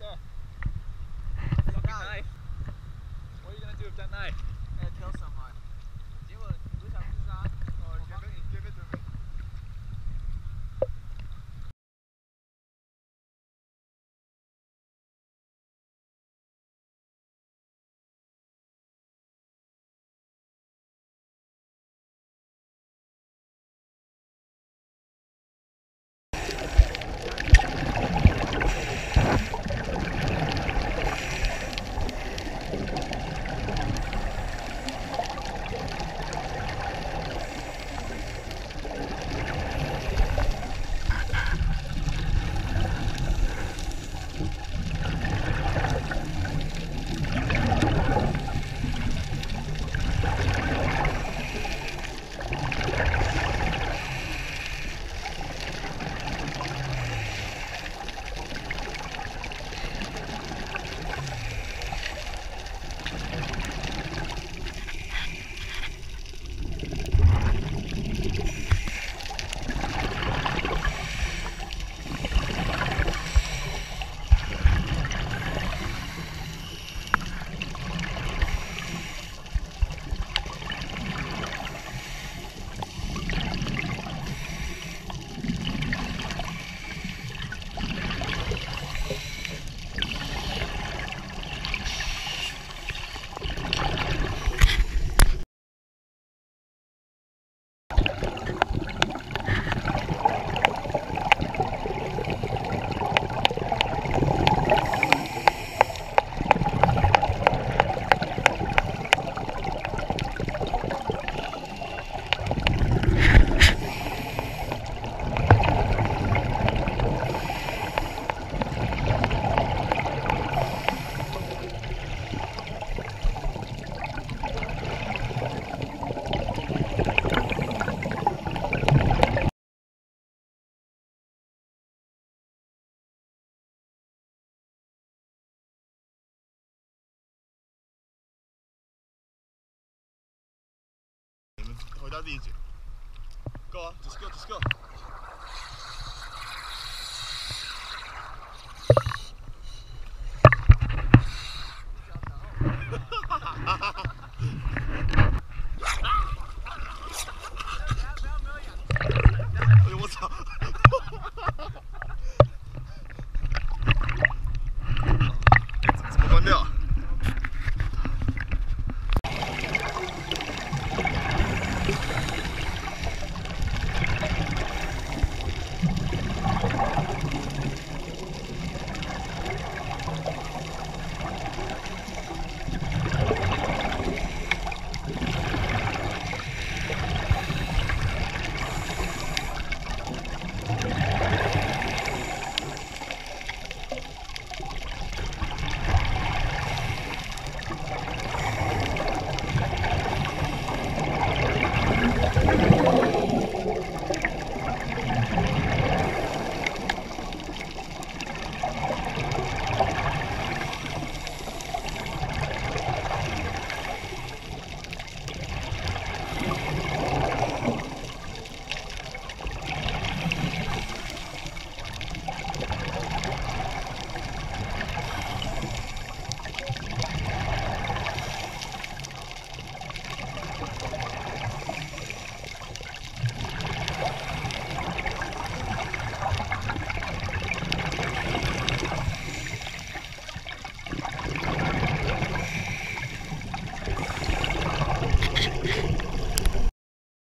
What are you gonna do with that knife? Go that's easy. Go on, just go, just go.